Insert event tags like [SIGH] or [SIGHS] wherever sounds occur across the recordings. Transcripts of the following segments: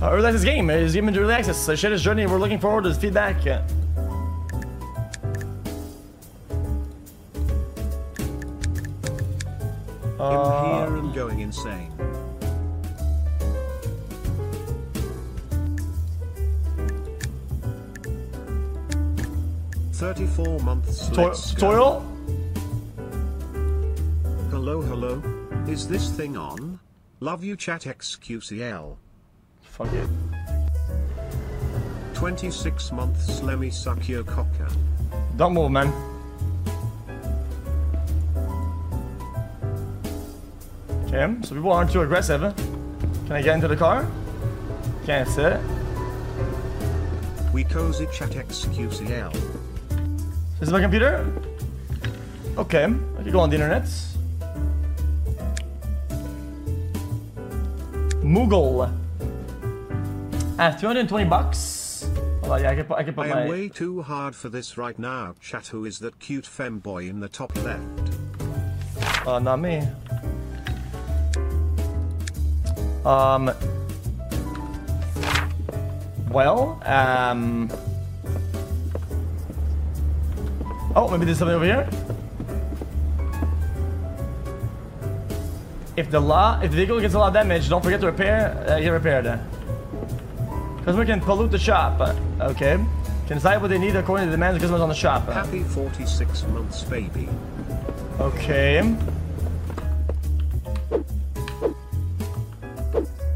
Uh, early access game is given to early access. So share this journey. We're looking forward to his feedback. Uh, I'm here and going insane. Thirty-four months. to- toil? Hello, hello. Is this thing on? Love you, chat XQCL. Fuck it. 26 months. Let me suck your cocker. Don't move, man. Okay, so people aren't too aggressive. Eh? Can I get into the car? Can't sit. We cozy chat XQCL. This is my computer? Okay, I can go on the internet. Moogle. At 220 bucks. Oh, yeah, I can put, I can put I my... am way too hard for this right now. Chat, who is that cute femboy in the top left? Uh, not me. Um. Well, um. Oh, maybe there's something over here. If the law, if the vehicle gets a lot of damage, don't forget to repair. Uh, get repaired. Customer can pollute the shop. Uh, okay. Can decide what they need according to the demands of customers on the shop. Happy 46 months, baby. Okay.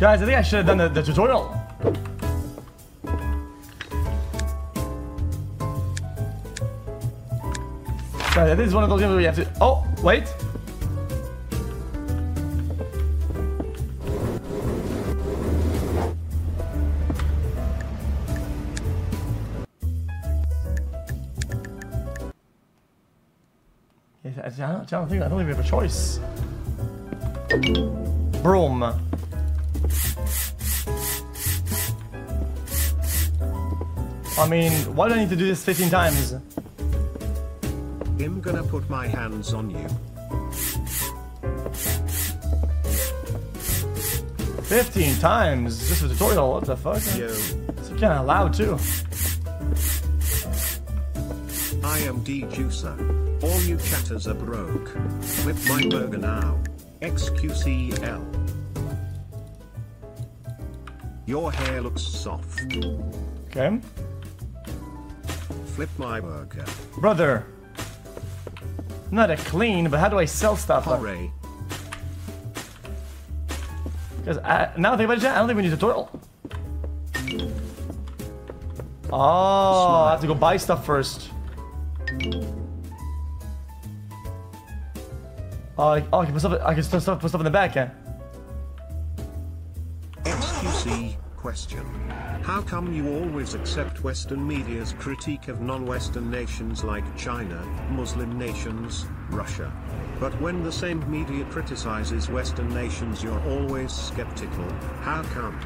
Guys, I think I should have done the, the tutorial. Guys, I think it's one of those games where you have to. Oh, wait. Don't, I don't think I don't we have a choice. Broom. I mean, why do I need to do this 15 times? I'm gonna put my hands on you. 15 times? Just a tutorial, what the fuck? Yo, It's kinda loud too. I am D Juicer. All you chatters are broke. Flip my burger now. XQCL. Your hair looks soft. Okay. Flip my burger. Brother. I'm not a clean, but how do I sell stuff? Hooray. Because uh, now I think about it, I don't think we need a tutorial. Oh, ah, I have to go buy stuff first. Oh, I, oh, I can put stuff. I can put stuff, put stuff in the back. Yeah. XQC question. How come you always accept Western media's critique of non-Western nations like China, Muslim nations, Russia? But when the same media criticizes Western nations you're always skeptical. How come?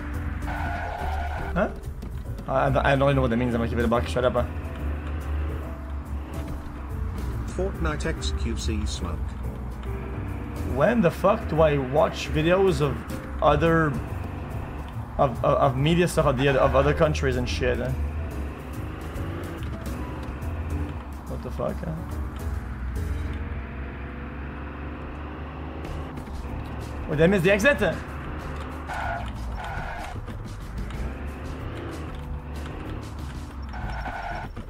Huh? I, I don't even know what that means. I'm gonna keep it a buck. Shut up. uh. Fortnite XQC smoke. When the fuck do I watch videos of other of, of, of media stuff of the other, of other countries and shit? eh? What the fuck? eh? Wait, did I miss the exit?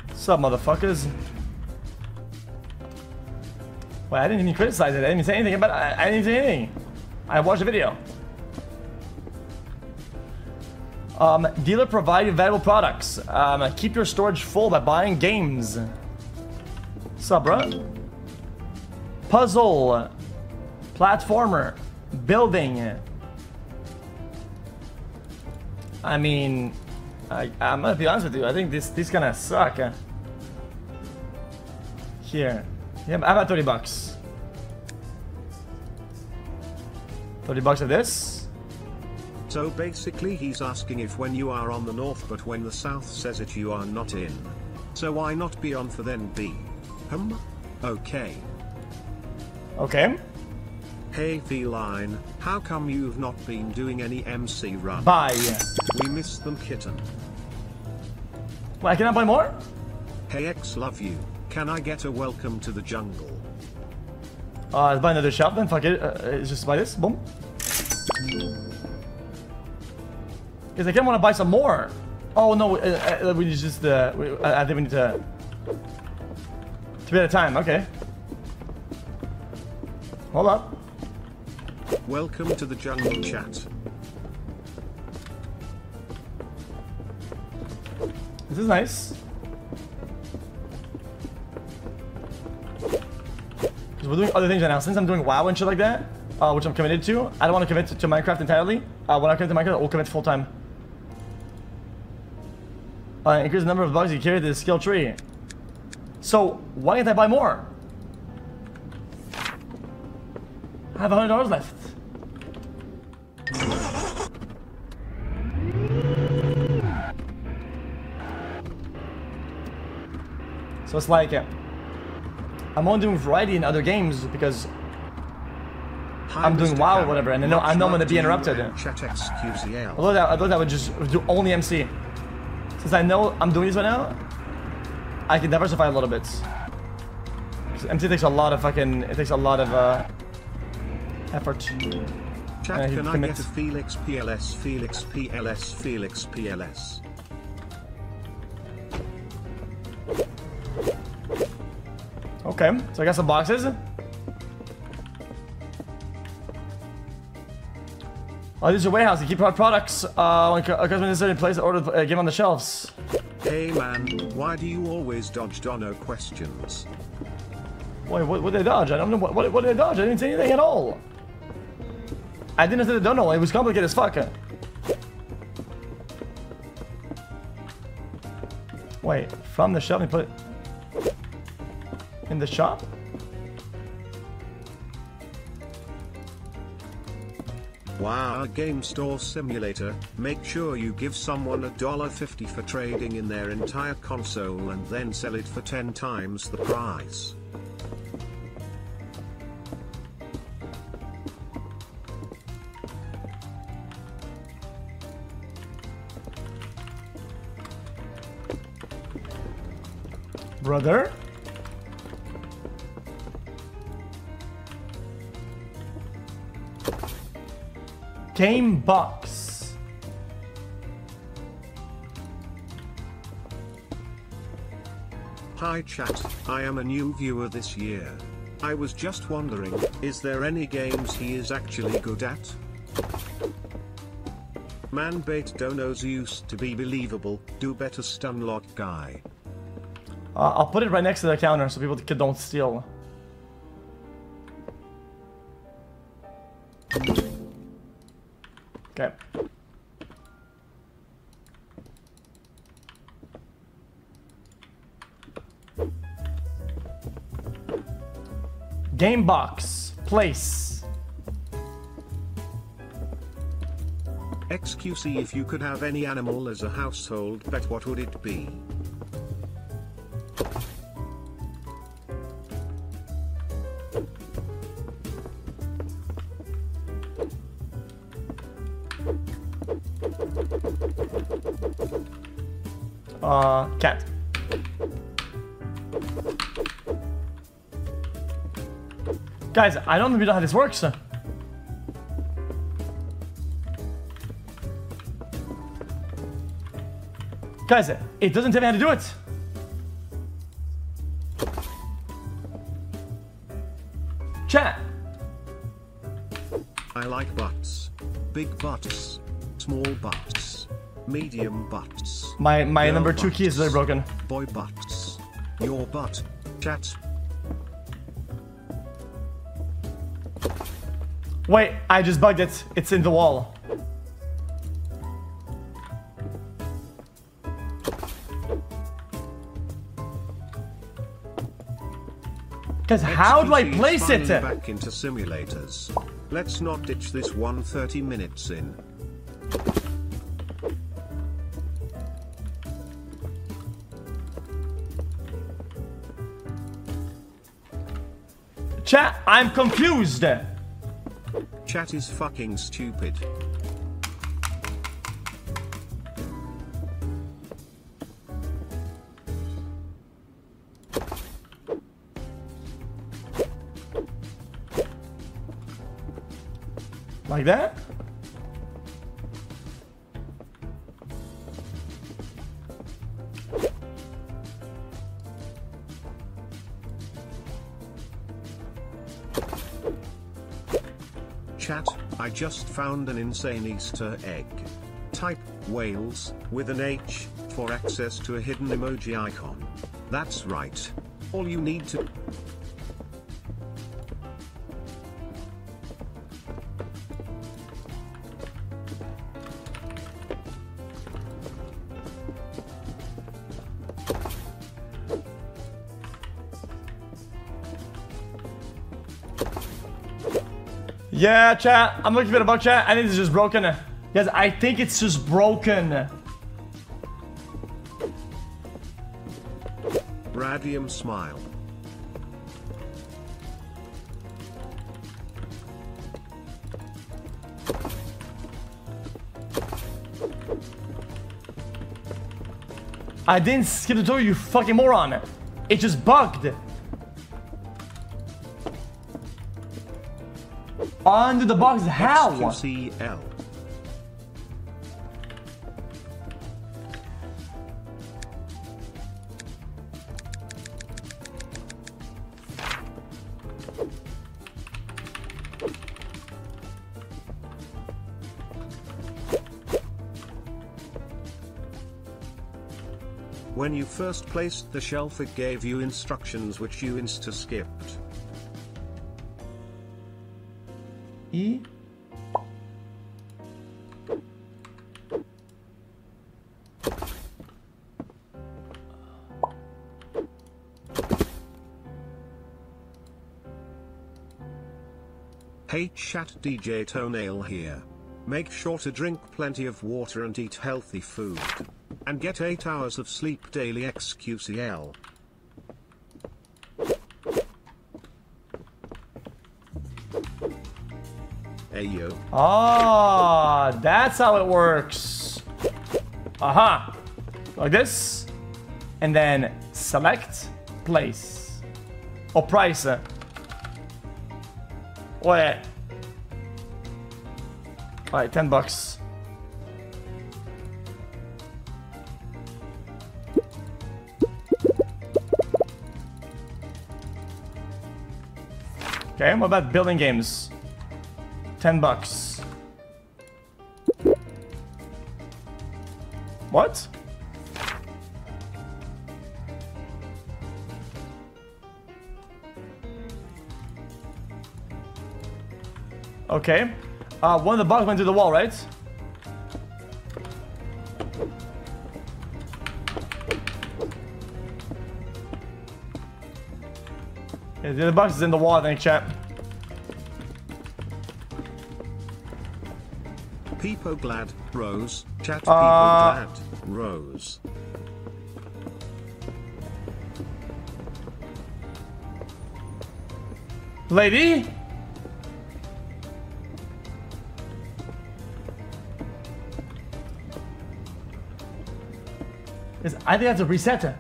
What's up, motherfuckers? Well, I didn't even criticize it. I didn't say anything about it. I, didn't say anything. I watched the video. Um, dealer provide valuable products. Um, keep your storage full by buying games. Sup, bro? Puzzle. Platformer. Building. I mean, I, I'm gonna be honest with you. I think this this gonna suck. Here. Yeah, about 30 bucks? 30 bucks of this? So basically he's asking if when you are on the north but when the south says it you are not in. So why not be on for then be? Hmm? Okay. Okay. Hey Feline, how come you've not been doing any MC run? Bye. We miss them kitten. Wait, can I buy more? Hey X love you, can I get a welcome to the jungle? Uh, let's buy another shop then. Fuck it. Uh, it's just buy this. Boom. Because I of want to buy some more. Oh no, uh, uh, we just. Uh, we, I think we need to. Three at a time. Okay. Hold up. Welcome to the jungle chat. This is nice. Because we're doing other things right now. Since I'm doing WoW and shit like that, uh, which I'm committed to, I don't want to commit to, Minecraft entirely. Uh, when I commit to Minecraft, I'll commit full time. Uh, increase the number of bugs you carry to the skill tree. So, why can't I buy more? I have $100 left. So it's like, I'm only doing variety in other games because I'm doing WoW or whatever, and I know I know I'm gonna be interrupted. and Chat XQCL. I thought that, I thought that would just do only MC. Since I know I'm doing this right now, I can diversify a little bit. MC takes a lot of fucking, it takes a lot of uh, effort. Chat, Uh, can I get a Felix PLS, Felix PLS, Felix PLS? Okay, so I got some boxes. Oh, this is your warehouse. You keep our products. Uh, when a customer is in place, order uh, game on the shelves. Hey man, why do you always dodge Dono questions? Wait, what, what did I dodge? I don't know. What, what, what did I dodge? I didn't say anything at all. I didn't say I don't. It was complicated as fuck. Wait, from the shelf and put it in the shop? Wow, game store simulator. Make sure you give someone a dollar fifty for trading in their entire console and then sell it for 10 times the price. Brother? Game box. Hi chat, I am a new viewer this year. I was just wondering, is there any games he is actually good at? Man bait donos used to be believable, do better stunlock guy. Uh, I'll put it right next to the counter so people don't steal. Okay. Game box. Place. XQC if you could have any animal as a household pet what would it be? Uh, cat. Guys, I don't really know how this works. Guys, it doesn't tell me how to do it. Chat. I like butts. Big butts. Small butts. Medium butts. My my number two key is really broken. Boy butts. Your butt. Chat. Wait, I just bugged it. It's in the wall. Because how do I place it? Back into simulators. Let's not ditch this one 30 minutes in. Chat, I'm confused. chat is fucking stupid. Like that? Just found an insane Easter egg. Type Wales with an H for access to a hidden emoji icon. That's right. All you need to Yeah, chat. I'm looking for the bug chat. I think it's just broken. Yes, I think it's just broken. Radium smile. I didn't skip the door, you fucking moron. It just bugged. Under the box, how? QCL. When you first placed the shelf it gave you instructions which you insta-skipped. E. Hey chat DJ Toenail here. Make sure to drink plenty of water and eat healthy food. And get 8 hours of sleep daily XQCL. Hey yo. Ah, that's how it works. Aha. Like this. And then select place. Or price. Wait. Alright, 10 bucks. Okay, what about building games? 10 bucks. What? Okay. Uh, one of the bugs went through the wall, right? Yeah, the other box is in the wall, I think, chat. Peepo glad, Rose, chat Peepo Uh, glad, Rose. Lady? Yes, I think that's a reset. it.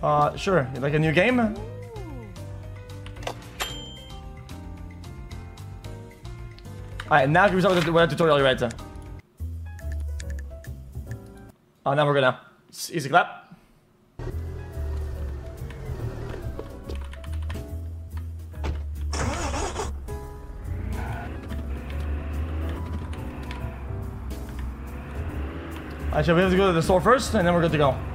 Uh, sure. You like a new game? Alright, now can we start with the tutorial right there. Oh, now we're now. Easy clap. Actually, we have to go to the store first, and then we're good to go.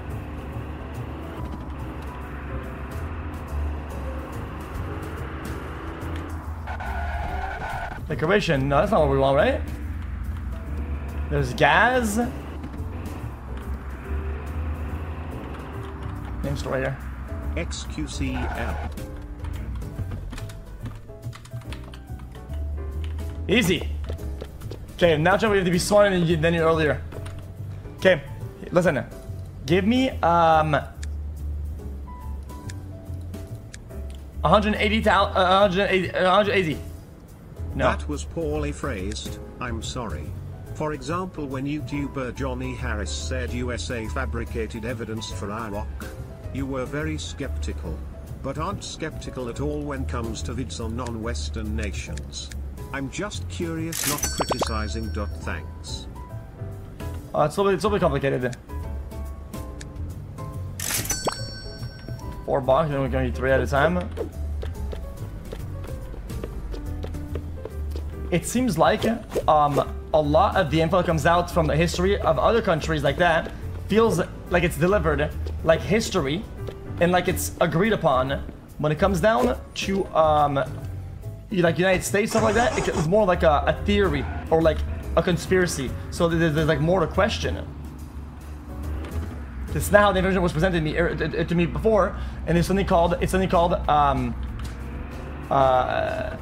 Decoration. No, that's not what we want, right? There's gas. Name store here. XQCL. Easy. Okay, now John, we have to be smarter than you, than you earlier. Okay, listen. Give me um 180, uh, 180, uh, 180. No. That was poorly phrased, I'm sorry. For example, when YouTuber Johnny Harris said USA fabricated evidence for Iraq, you were very skeptical. But aren't skeptical at all when comes to vids on non-Western nations. I'm just curious not criticizing. Thanks. Uh, it's a bit, it's a little bit complicated. Four boxes, then we're gonna eat three at a time. It seems like um, a lot of the info that comes out from the history of other countries like that feels like it's delivered like history and like it's agreed upon. When it comes down to um, like United States stuff like that, it's more like a, a theory or like a conspiracy. So there's, there's like more to question. It's not how the information was presented to me, er, to, to me before, and it's something called it's something called um, uh,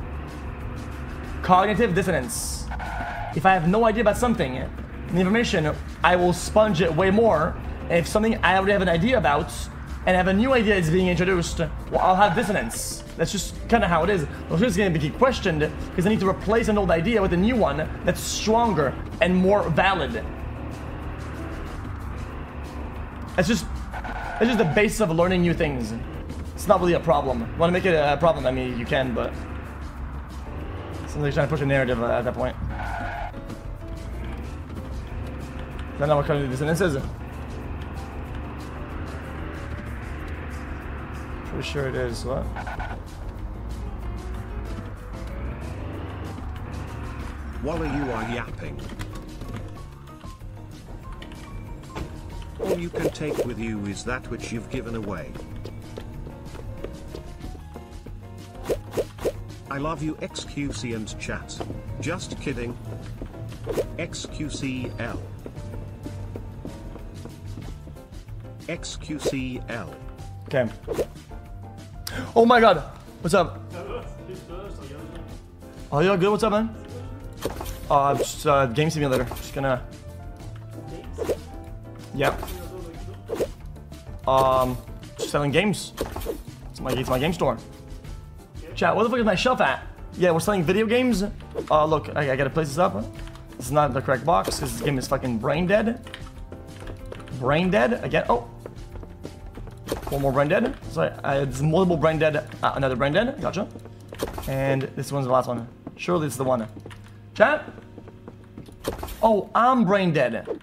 cognitive dissonance. If I have no idea about something, the information I will sponge it way more. And if something I already have an idea about, and have a new idea is being introduced, well, I'll have dissonance. That's just kind of how it is. Those things going to be questioned because I need to replace an old idea with a new one that's stronger and more valid. It's just, it's just the basis of learning new things. It's not really a problem. Want to make it a problem? I mean, you can, but somebody's trying to push a narrative uh, at that point. That not what cognitive dissonance is? It? Pretty sure it is. What? Walla you are yapping. All you can take with you is that which you've given away. I love you XQC and chat. Just kidding. XQCL. XQCL. Okay. Oh my god. What's up? Oh, you good? What's up, man? Uh, just, uh, game simulator. Just gonna. Yeah. Um, selling games. It's my, it's my game store. Chat, where the fuck is my shelf at? Yeah, we're selling video games. Uh, look, I, I gotta place this up. This is not the correct box. This game is fucking brain dead. Brain dead again. Oh, one more brain dead. Sorry, uh, it's multiple brain dead. Uh, another brain dead. Gotcha. And this one's the last one. Surely it's the one. Chat. Oh, I'm brain dead.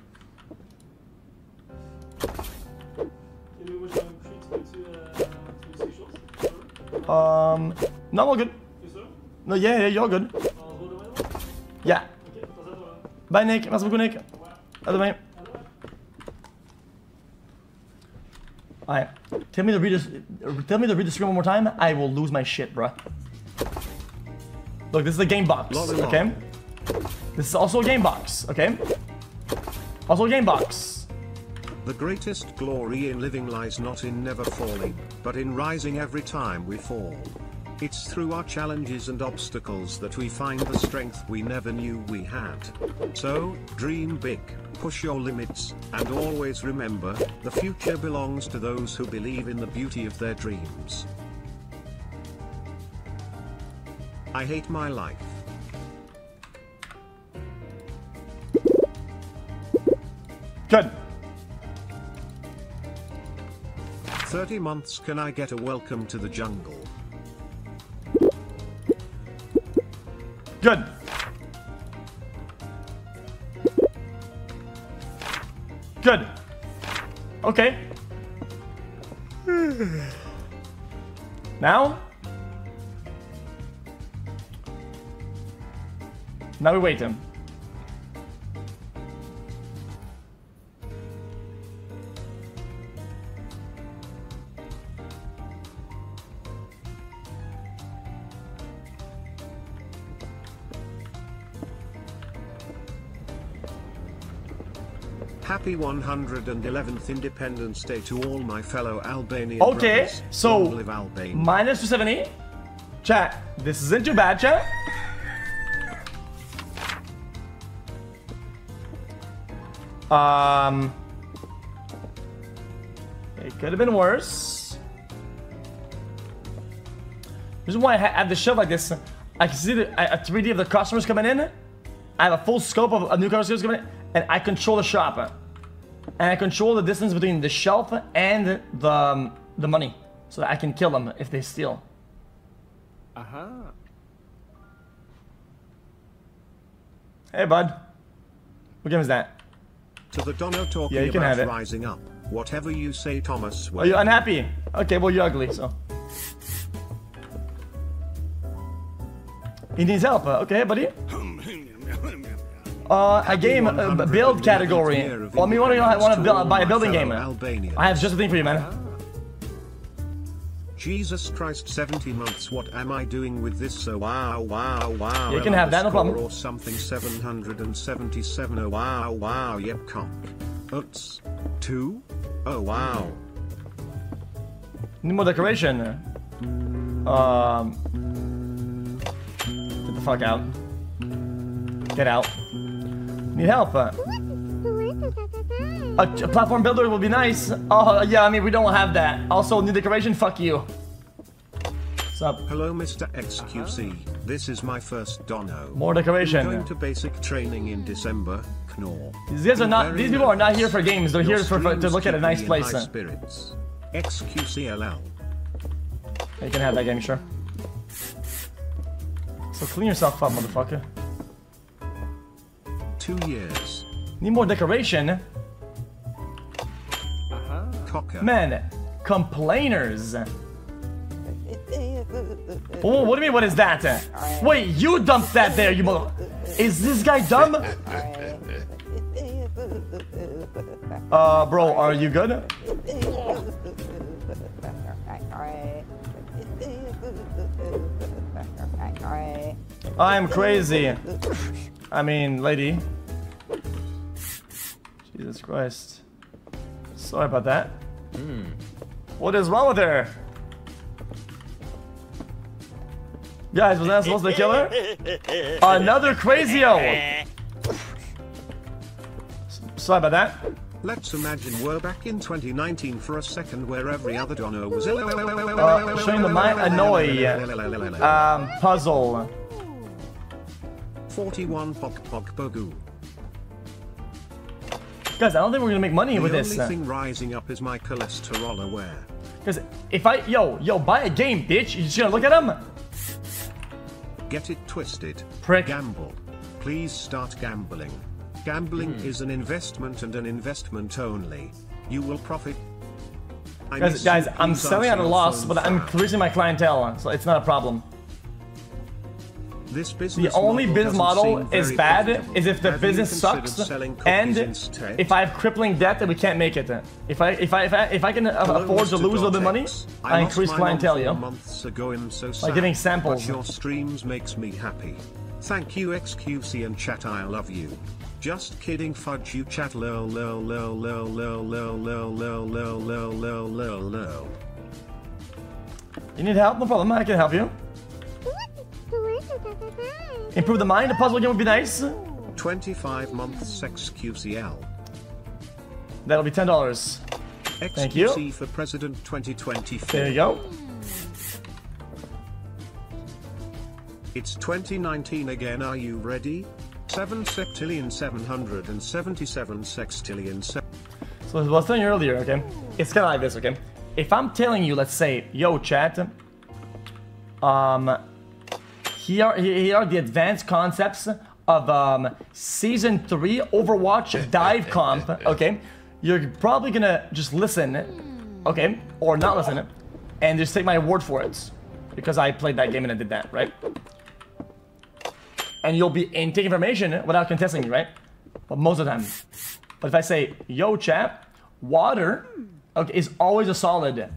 Um, no, I'm all good. No, yeah, yeah, you're good. Yeah. Bye, Nick. Merci beaucoup, Nick. À demain. Alright. Tell me to read this. Tell me to read the screen one more time. I will lose my shit, bruh. Look, this is a game box. Okay. This is also a game box. Okay. Also a game box. The greatest glory in living lies not in never falling, but in rising every time we fall. It's through our challenges and obstacles that we find the strength we never knew we had. So, dream big, push your limits, and always remember, the future belongs to those who believe in the beauty of their dreams. I hate my life. Good. 30 months can I get a welcome to the jungle? Good. Good. Okay. Now? Now we wait him. Happy 111th Independence Day to all my fellow Albanian Okay, brothers. so live Albania. minus 270. Chat, this isn't too bad, chat. Um, it could have been worse. reason why I ha- have the shelf like this, I can see the, a a 3D of the customers coming in. I have a full scope of, of new customers coming in, and I control the shop. And I control the distance between the shelf and the um, the money, so that I can kill them if they steal. Uh huh. Hey, bud. What game is that? To the Dono talking Yeah, you can about have it. rising up. Whatever you say, Thomas. Are you unhappy? Okay, well, you're ugly, so. He needs help. uh, Okay, buddy. Uh, a game uh, build category. Well, me want to want to build, buy a building game. I have just a thing for you, man. Jesus Christ, 70 months. What am I doing with this? So wow, wow, wow. You can have that, no problem. Or something 777. Oh wow, wow. Yep, conk. Uts. Two. Oh wow. Need more decoration. Um. Get the fuck out. Get out. Need help. uh. A, a platform builder will be nice. Oh, yeah, I mean, we don't have that. Also, new decoration, fuck you. What's up? Hello, Mr. XQC. This is my first Dono. More decoration. Going to basic training in December. Knorr. These guys are not, these people are not here for games. They're Your here for, for to look at a nice place. high uh. spirits. XQCLL. You can have that game, sure. So clean yourself up, motherfucker. Two years. Need more decoration. Cocker. Man, complainers. Oh, what do you mean, what is that? Wait, you dumped that there, you mother... Is this guy dumb? Uh, bro, are you good? I'm crazy. I mean, lady. Jesus Christ. Sorry about that. What is wrong with her? Guys, was that supposed to kill her? [LAUGHS] Another crazy-o! S- Sorry about that. Let's imagine we're back in 2019 for a second where every other Dono was Uh, showing the my annoy um, puzzle. 41 Pok Pok Bogu. Guys, I don't think we're gonna make money The with only this. uh, thing rising up is my cholesterol aware. Because if I, yo, yo, buy a game, bitch. You just gonna look at them? Get it twisted. Prick. Gamble. Please start gambling. Gambling Hmm. is an investment and an investment only. You will profit. I guys, guys I'm selling at a loss, but I'm increasing my clientele, so it's not a problem. This business The only business model is bad profitable. is if the Have business sucks and if I have crippling debt that we can't make it. If I if I if I, if I can uh, Hello, afford to lose a little bit of money. I, lost increase clientele, yo. months ago and so sad, giving samples. But your streams makes me happy. Thank you XQC and chat I love you. Just kidding fudge you chat lol lol lol lol lol lol lol lol lol lol lol lol lol. You need help? No problem. I can help you. [LAUGHS] Improve the mind. A puzzle game would be nice. 25 months XQCL. That'll be ten dollars. Thank you. XQC for President 2024. There you go. It's 2019 again. Are you ready? 7 septillion 777 sextillion se- So as I was telling you earlier, okay? It's kind of like this, okay? If I'm telling you, let's say, yo, chat, um, here, here are the advanced concepts of um, season three Overwatch [LAUGHS] dive comp, [LAUGHS] okay? You're probably gonna just listen, okay, or not listen, and just take my word for it, because I played that game and I did that, right? And you'll be in take information without contesting me, right? But most of the time. But if I say, yo, chap, water okay, is always a solid.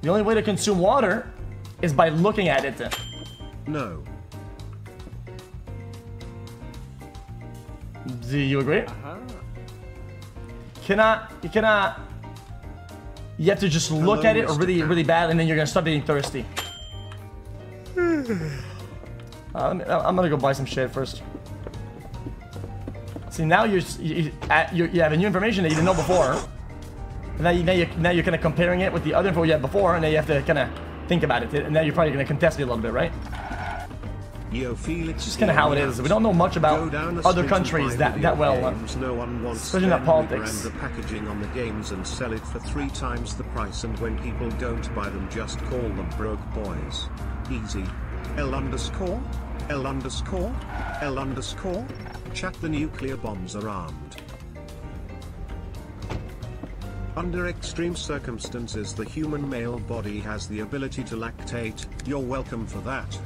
The only way to consume water is by looking at it. No. Do you agree? Cannot, you cannot. You have to just look Hello, at it Mr. really, really bad, and then you're gonna start getting thirsty. [SIGHS] Uh, let me- I'm gonna go buy some shit first. See, now you're, you, you, at- you you have new information that you didn't know before. And now, you, now, you're, now you're kind of comparing it with the other info you had before, and now you have to kind of think about it. And now you're probably gonna contest me a little bit, right? Yo, Felix. Just kind of how it is. We don't know much about other countries that, that well. Uh, games No one wants especially not politics. The packaging on the games and sell it for three times the price. And when people don't buy them, just call them broke boys. Easy. L underscore. L underscore. L underscore. Chat the nuclear bombs are armed. Under extreme circumstances, the human male body has the ability to lactate. You're welcome for that.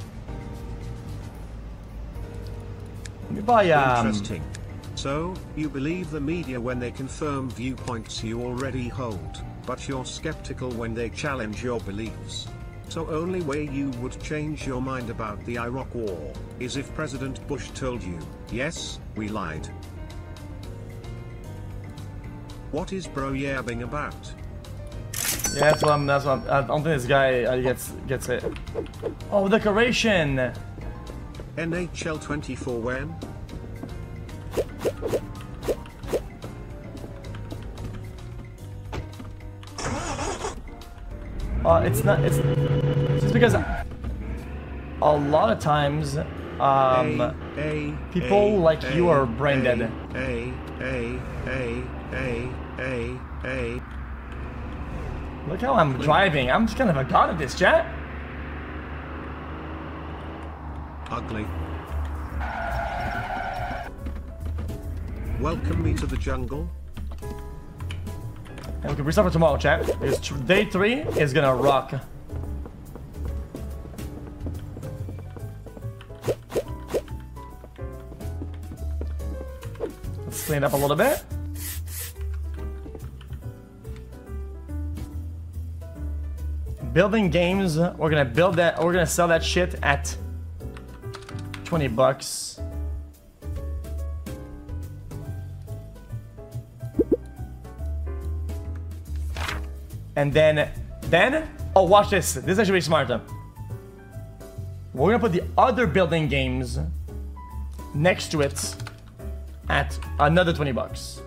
Buy, um, Interesting. So, you believe the media when they confirm viewpoints you already hold, but you're skeptical when they challenge your beliefs. So only way you would change your mind about the Iraq war is if President Bush told you, yes, we lied. What is bro yabbing about? Yeah, that's what I'm. That's what I'm, I don't think this guy uh, gets gets it. Oh, decoration. NHL 24 when? Uh, it's not. It's just because a lot of times, um, A, A, people A, like you are brain dead. A, A, A, A, A, A. look how I'm driving. I'm just kind of a god at this, chat. Ugly. Welcome me to the jungle. And we can restart for tomorrow, chat. Because day three is gonna rock. Let's clean it up a little bit. Building games, we're gonna build that, we're gonna sell that shit at 20 bucks. And then, then, oh, watch this. This is actually smart. We're gonna put the other building games next to it at another 20 bucks.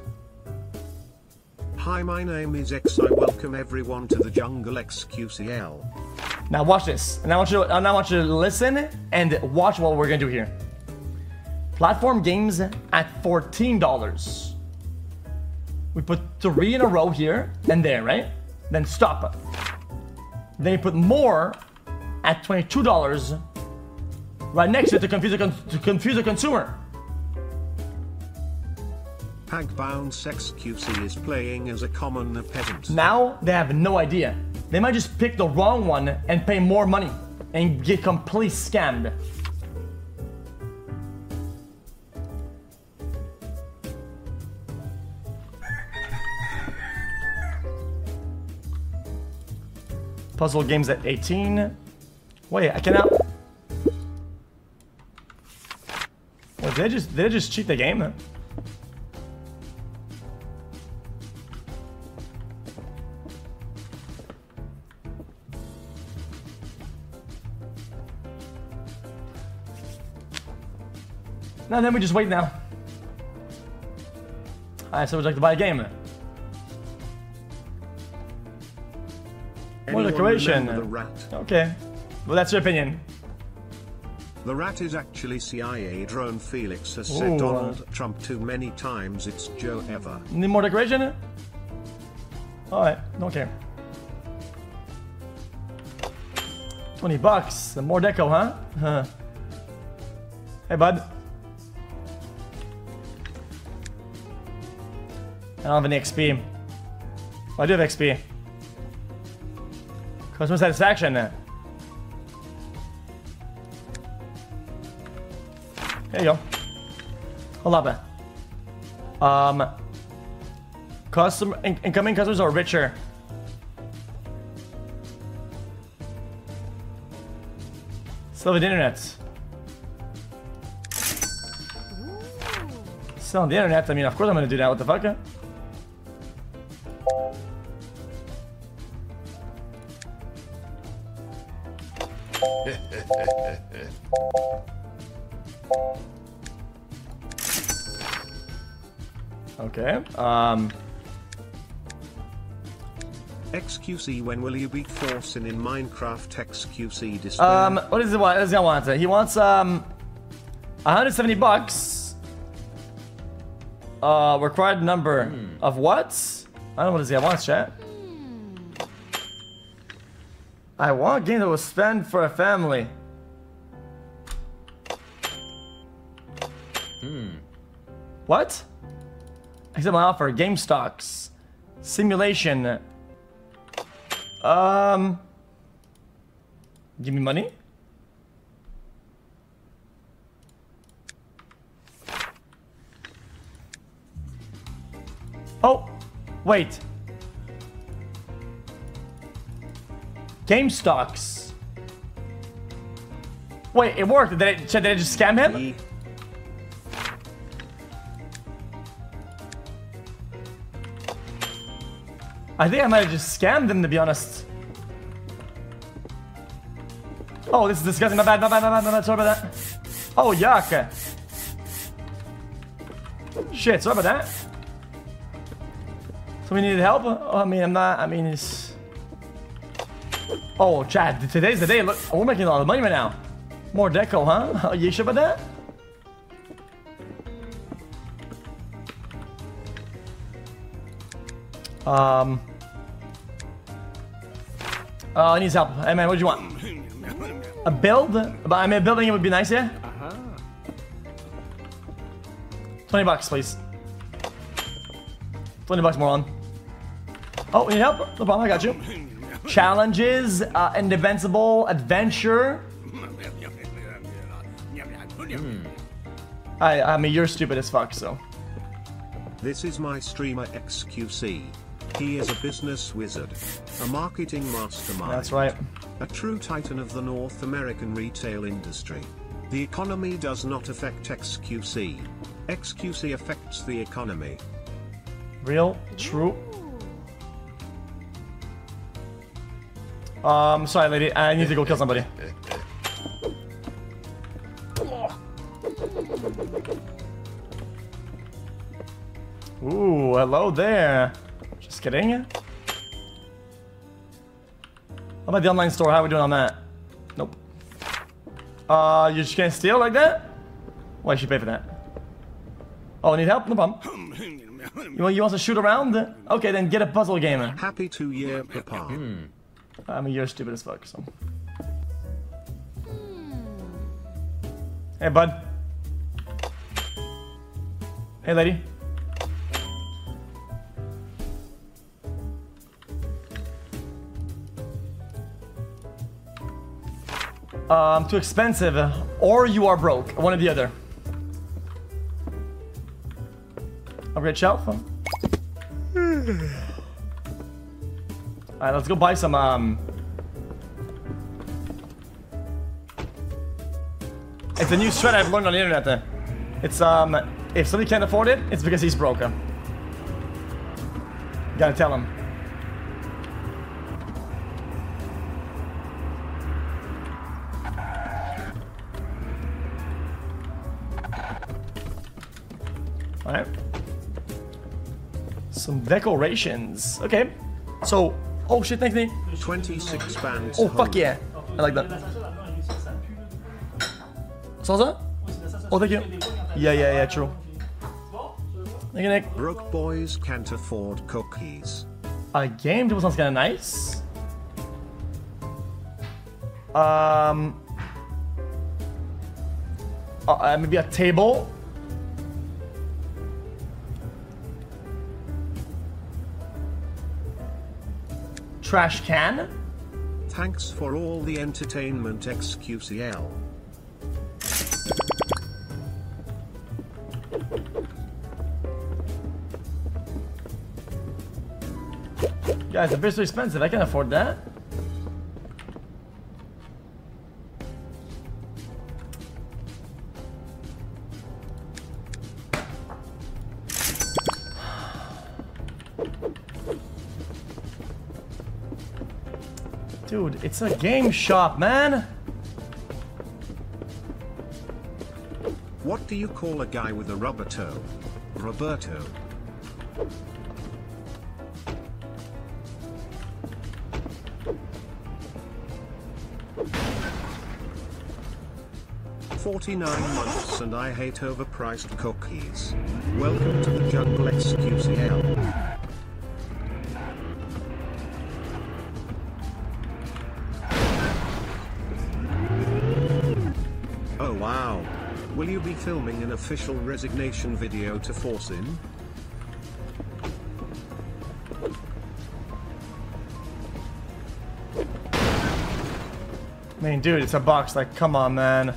Hi, my name is X. I welcome everyone to the jungle XQCL. Now watch this. And I want you to, and I want you to listen and watch what we're gonna do here. Platform games at $14. We put three in a row here and there, right? Then stop. Then you put more at $22 right next to it to confuse the, to confuse the consumer. Pag Bounce XQC is playing as a common peasant. Now they have no idea. They might just pick the wrong one and pay more money and get completely scammed. Puzzle games at 18. Wait, I cannot. Did they just did they just cheat the game? No, then we just wait now. Alright, so would you like to buy a game? More Anyone decoration. The rat. Okay. Well, that's your opinion. The rat is actually CIA drone. Felix has said Donald uh, Trump too many times. It's Joe ever. Need more decoration? Alright, don't care. 20 bucks. More deco, huh? Huh. [LAUGHS] Hey, bud. I don't have any XP. Oh, I do have XP. Customer satisfaction. Eh? There you go. Hold up. Eh? Um, Custom in- incoming customers are richer. Still the internet. On the internet. I mean, of course I'm gonna do that. What the fuck? Eh? Um. XQC when will you be forcing in Minecraft XQC display? Um, what does he want? What does he want? He wants um, 170 bucks. Uh, required number of what? I don't know what does he want, chat. I want a game that will spend for a family. Hmm. What? Accept my offer. Game stocks. Simulation. Um. Give me money? Oh, wait. Game stocks. Wait, it worked. Did I, did I just scam him? I think I might have just scammed him to be honest. Oh, this is disgusting. My bad, my bad, my bad, my bad. Sorry about that. Oh, yuck. Shit, sorry about that. So we needed help? Oh, I mean, I'm not, I mean, it's... Oh, Chat, today's the day. Look, we're making a lot of money right now. More deco, huh? [LAUGHS] Are you sure about that? Um... Uh, oh, he needs help. Hey man, what do you want? A build? But I mean, a building it would be nice, yeah? Aha. 20 bucks, please. 20 bucks, moron. Oh, you need help? No problem, I got you. Challenges, uh, indefensible, adventure. Hmm. I, I mean, you're stupid as fuck, so. This is my streamer XQC. He is a business wizard, a marketing mastermind. That's right. A true titan of the North American retail industry. The economy does not affect XQC. XQC affects the economy. Real, true. Um, sorry, lady. I need to go kill somebody. Ooh, hello there. Just kidding. How about the online store? How are we doing on that? Nope. Uh, you just can't steal like that? Why should you pay for that? Oh, I need help? No problem. [LAUGHS] You want, you want to shoot around? Okay, then get a puzzle game. Happy two year papa. I mean, you're stupid as fuck, so. Hey, bud. Hey, lady. Um, too expensive, or you are broke. One or the other. Upgrade shelf. Alright, let's go buy some, um... It's a new strat I've learned on the internet. uh, It's, um, if somebody can't afford it, it's because he's broke. uh. Gotta tell him. Some decorations. Okay. So, oh shit, thanks, Nate. 26 bands. Oh, fuck yeah. I like that. Salsa? Oh, thank you. Yeah, yeah, yeah, true. Thank you, Nick. Broke boys can't afford cookies. A game table sounds kind of nice. Um. Uh, maybe a table. Trash can. Thanks for all the entertainment XQCL. Guys, the beer's too expensive. I can't afford that. It's a game shop, man. What do you call a guy with a rubber toe? Roberto. Forty-nine months and I hate overpriced cookies. Welcome to the jungle XQCL. Filming an official resignation video to force in? I mean, dude, it's a box. Like, come on, man.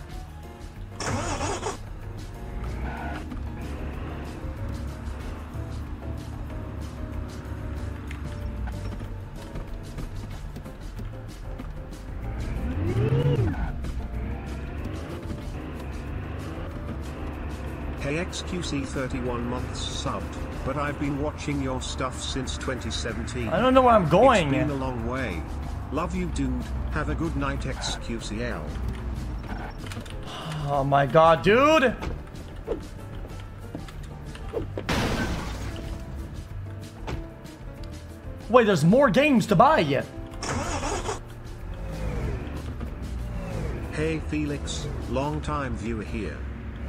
31 months subbed, but I've been watching your stuff since 2017. I don't know where I'm going. It's been eh? a long way. Love you dude, have a good night XQCL. Oh my god, dude! Wait, there's more games to buy yet. Hey Felix, long time viewer here.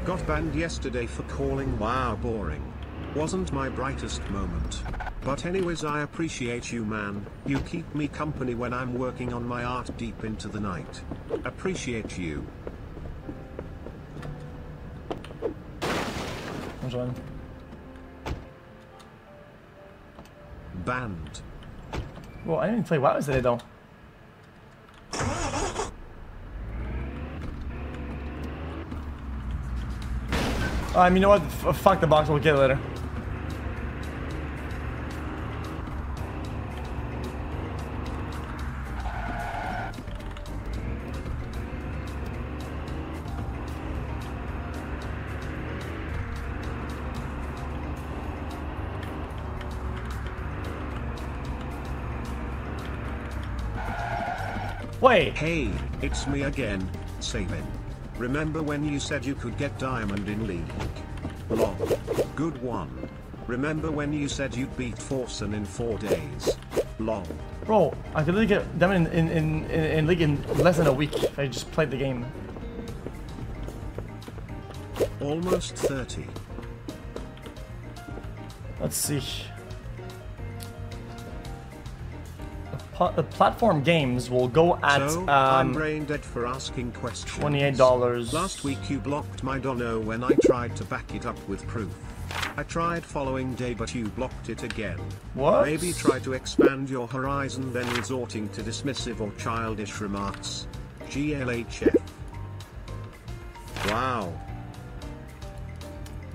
Got banned yesterday for calling WoW boring. Wasn't my brightest moment. But anyways I appreciate you man, you keep me company when I'm working on my art deep into the night. Appreciate you. Banned. Well, I didn't play WoW today though. Um, you know what? F fuck the box. We'll get it later. Wait. Hey, it's me again, Sabin. Remember when you said you could get diamond in League? Long. Good one. Remember when you said you'd beat Forsen in four days? Long. Bro, I could literally get diamond in, in, in, in, in League in less than a week if I just played the game. Almost 30. Let's see. Platform games will go at so, I'm um, brain dead for asking questions. $28. Last week you blocked my dono when I tried to back it up with proof. I tried following day but you blocked it again. What? Maybe try to expand your horizon then resorting to dismissive or childish remarks. GLHF. Wow.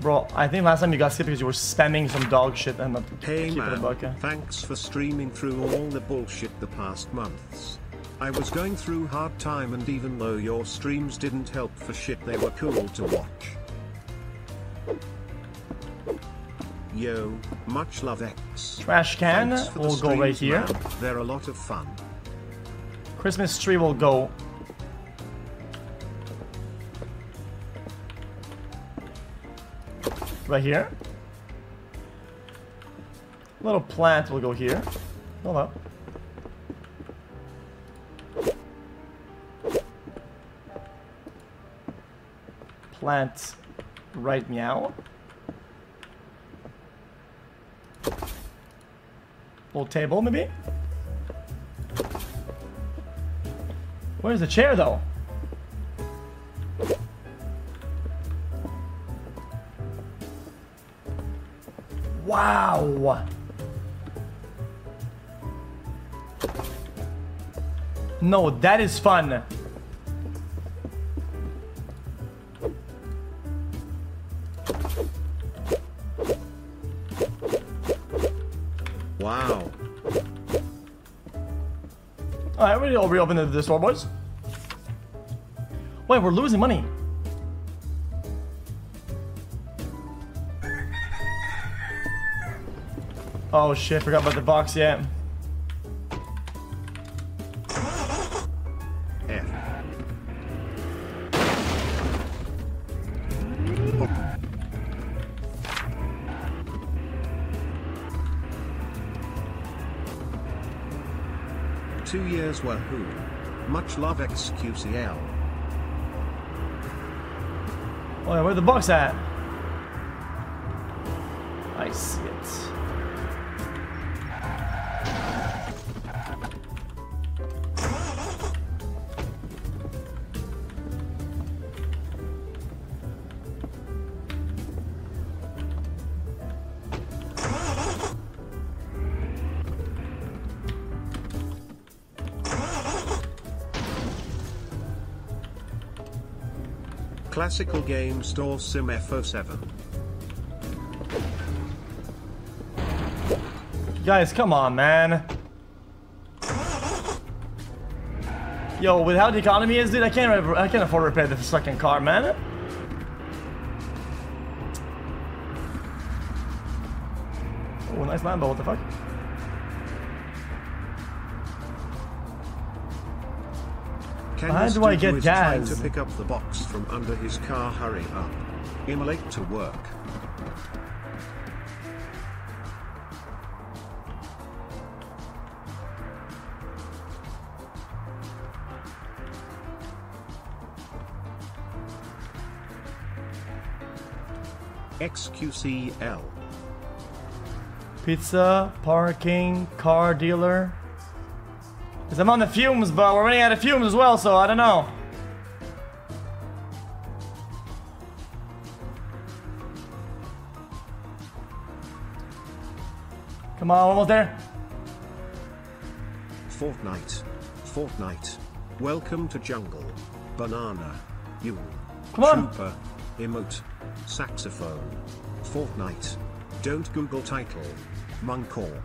Bro, I think last time you got skipped because you were spamming some dog shit and the Hey keep it a man, buck, yeah. thanks for streaming through all the bullshit the past months. I was going through hard time and even though your streams didn't help for shit they were cool to watch. Yo, much love X. Trash can Thanks for the will go right here. man. They're a lot of fun. Christmas tree will go. Right here. Little plant will go here. Hold up. Plant right meow. Little table maybe? Where's the chair though? Wow. No, that is fun. Wow. Alright, we'll reopen the, the store, boys. Wait, we're losing money. Oh shit, forgot about the box yet. F. Two years wahoo. Much love XQCL. Oh, yeah, where the box at? I see it. Classical Game Store Sim FO7. Guys, come on, man. Yo, with how the economy is, dude, I can't I can't afford to repair the second car, man. Oh, nice Lambo, what the fuck? Can How do I get is trying gas? to pick up the box from under his car hurry up? I'm late to work. XQCL. Pizza, parking, car dealer. Cause I'm on the fumes, but we're running out of fumes as well, so I don't know. Come on, almost there. Fortnite. Fortnite. Welcome to jungle. Banana. You. Come on. Trooper. Emote. Saxophone. Fortnite. Don't Google title. Monkor.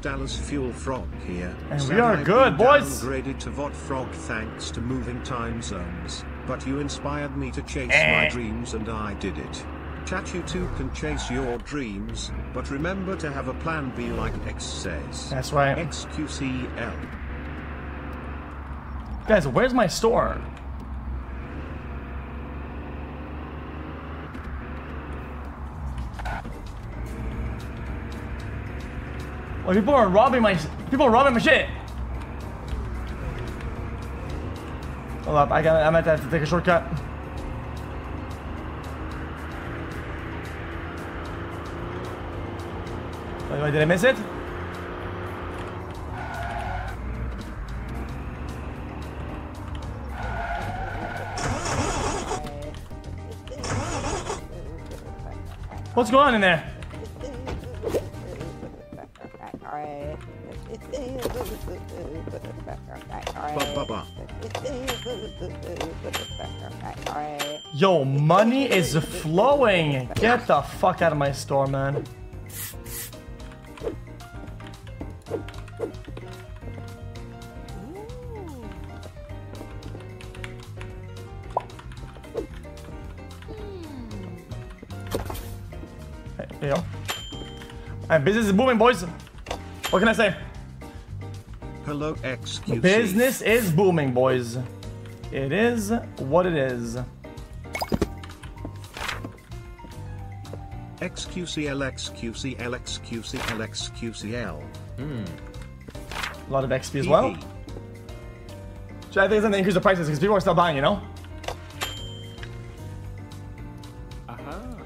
Dallas Fuel Frog here. And we are good, boys. Downgraded to VOD Frog thanks to moving time zones, but you inspired me to chase Eh. my dreams and I did it. Chat you too can chase your dreams, but remember to have a plan B like X says. That's right. XQCL. Guys, where's my store? Oh, people are robbing my people are robbing my shit. Hold up, I got I might have to take a shortcut. Wait, did I miss it? What's going on in there? Yo, money is flowing. Get the fuck out of my store, man. Hey, you. And business is booming, boys. What can I say? Hello XQC. Business is booming, boys. It is what it is. XQCL XQCL XQCL XQCL. Hmm. A lot of XP as well. So I think it's gonna increase the prices because people are still buying, you know? Aha.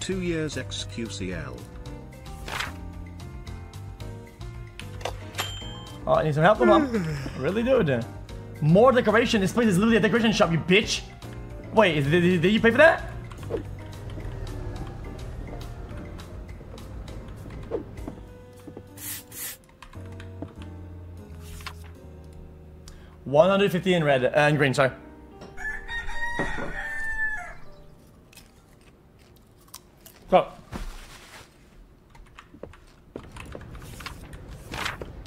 Two years XQCL. Oh, I need some help, mom. [SIGHS] really, dude? More decoration. This place is literally a decoration shop, you bitch. Wait, did, did you pay for that? One hundred fifty in red uh, and green. Sorry. So,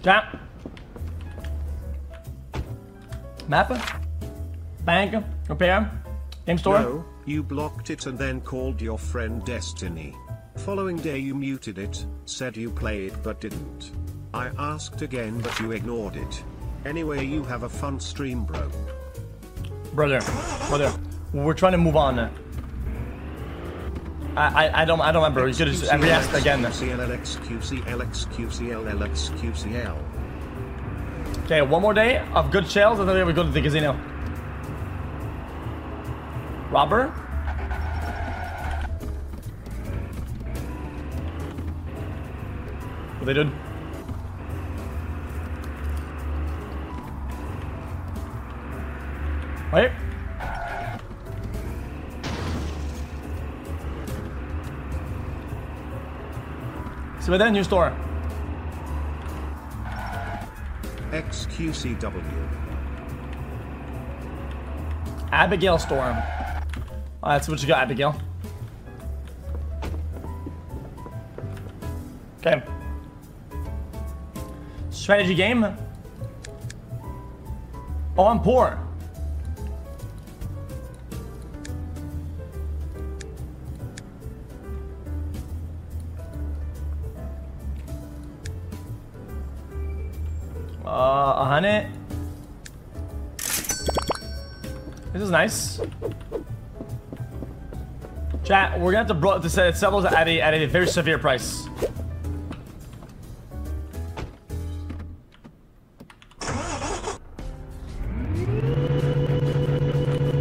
Chat. Map. Bank. Repair. Game store. No, you blocked it and then called your friend Destiny. Following day you muted it, said you played but didn't. I asked again but you ignored it. Anyway you have a fun stream bro. Brother. Brother. We're trying to move on. I I, I don't I don't remember. You should have re-asked again. Okay, one more day of good shells and then we go to the casino. Robber? What they did? See you then, new store. XQCW. Abigail Storm. Oh, that's what you got, Abigail. Okay. Strategy game. Oh, I'm poor. Chat, we're gonna have to, bro to set sell those at a, at a very severe price.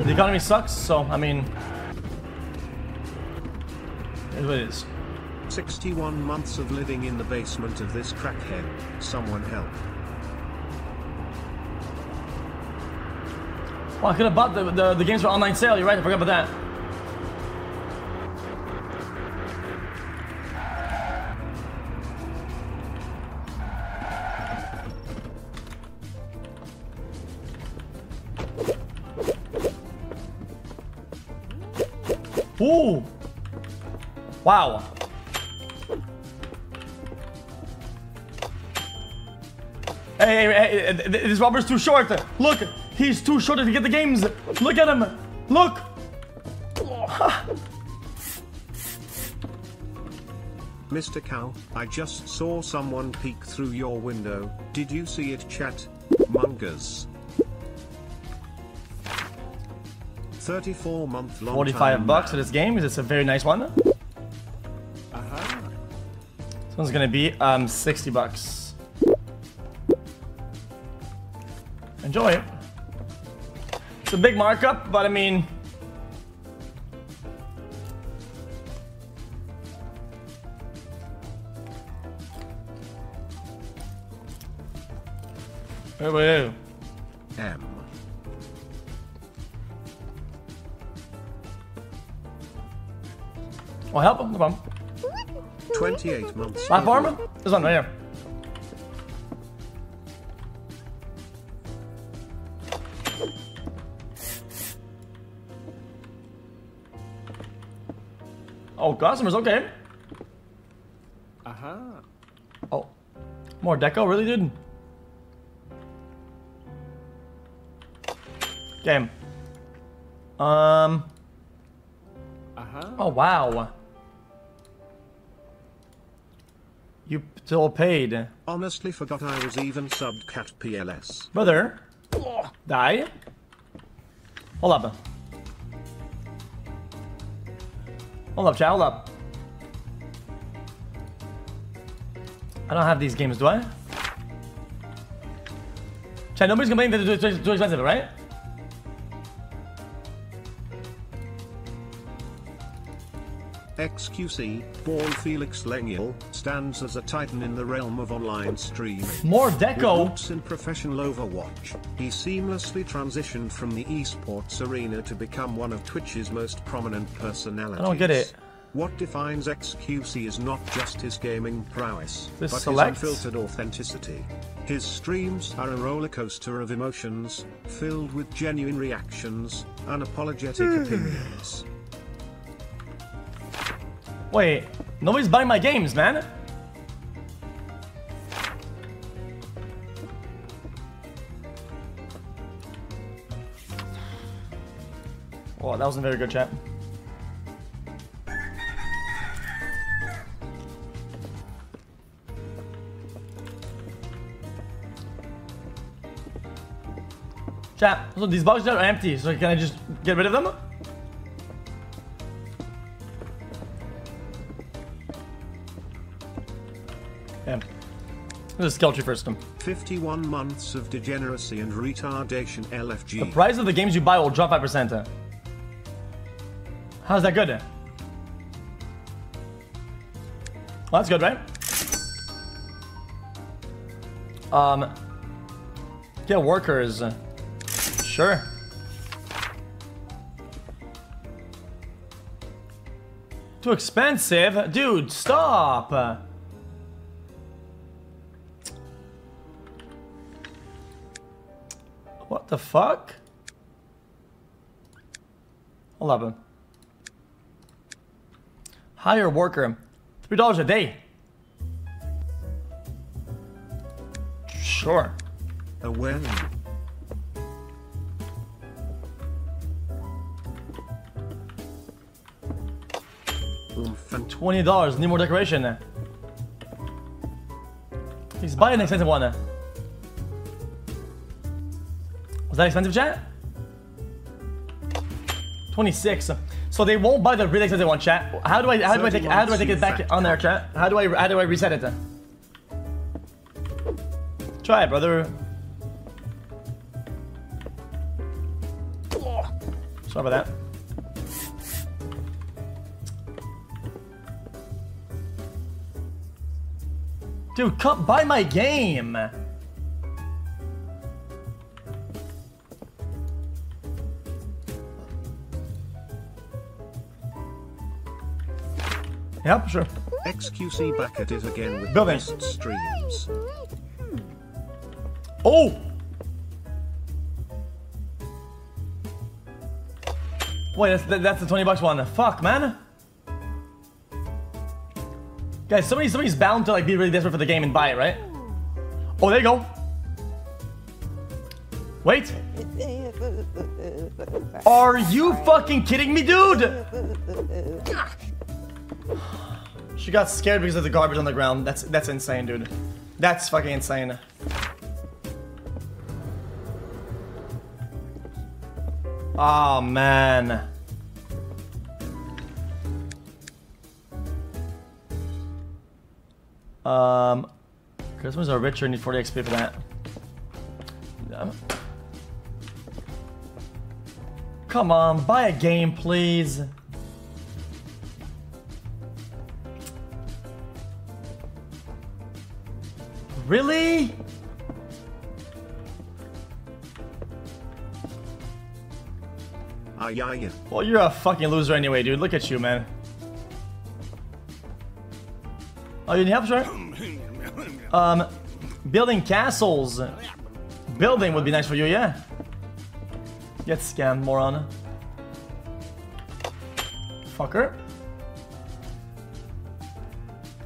The economy sucks, so, I mean... It is what it is. 61 months of living in the basement of this crackhead. Someone help. Well, I could have bought the, the, the games for online sale. You're right, I forgot about that. Wow. Hey, hey, hey, th- th- this rubber's too short. Look, he's too short to get the games. Look at him. Look. Mr. Cow, I just saw someone peek through your window. Did you see it, chat? Mungus. 34 month long 45 time bucks for this game. Is it's a very nice one. This one's gonna be um 60 bucks. Enjoy it. It's a big markup, but I mean. Wait, wait, 28 months. Platform? This one right here. Oh, customers, okay. Aha. Oh. More deco, really, dude? Game. Um. Aha. Oh, wow. You still paid. Honestly forgot I was even subbed cat PLS. Brother. Die. Hold up. Hold up, chat. Hold up. I don't have these games, do I? Chat, nobody's complaining that too, too expensive, right? XQC, born Felix Lengyel, stands as a titan in the realm of online streaming. More With deco. roots in professional Overwatch, he seamlessly transitioned from the esports arena to become one of Twitch's most prominent personalities. I don't get it. What defines XQC is not just his gaming prowess, This but selects? his unfiltered authenticity. His streams are a roller coaster of emotions, filled with genuine reactions, unapologetic hmm. opinions. Wait, nobody's buying my games, man. Well, that wasn't very good, chat. Chat, so these boxes are empty, so can I just get rid of them? Let's skill tree first. 51 months of degeneracy and retardation LFG. The price of the games you buy will drop 5%. How's that good? Well, that's good, right? Um, get workers. Sure. Too expensive? Dude, stop! What the fuck? 11. Hire worker. $3 a day. Sure. A when? And $20. Need more decoration. He's buying an expensive one. Was that expensive, chat? 26. So they won't buy the really expensive one, chat. How do I how do I take how do I take it back on there, chat? How do I how do I reset it? Try it, brother. Sorry about that. Dude, come buy my game. Yep, sure. XQC back at it again with Building. best streams. Oh! Wait, that's, that- that's the 20 bucks one. Fuck, man. Guys, somebody, somebody's bound to like be really desperate for the game and buy it, right? Oh, there you go. Wait. Are you fucking kidding me, dude? She got scared because of the garbage on the ground. That's that's insane, dude. That's fucking insane. Oh man. Um, customers are richer. Need 40 XP for that. Come on, buy a game, please. Really? Ay ay. Well, you're a fucking loser anyway, dude. Look at you, man. Oh, you need help, sure? Um, building castles. Building would be nice for you, yeah. Get scammed, moron. Fucker.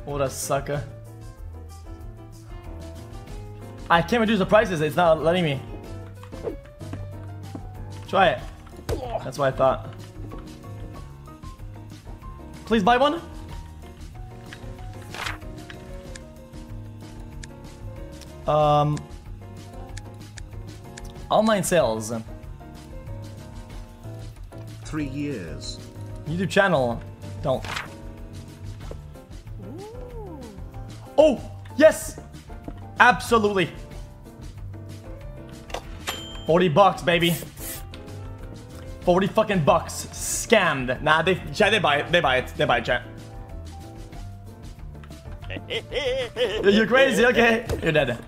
What a sucker. I can't reduce the prices, it's not letting me. Try it. That's what I thought. Please buy one. Um, online sales. Three years. YouTube channel. Don't. Oh, yes! Absolutely. 40 bucks, baby. 40 fucking bucks. Scammed. Nah, they, chat, they buy it. They buy it. They buy it, chat. [LAUGHS] You're crazy, okay. You're dead.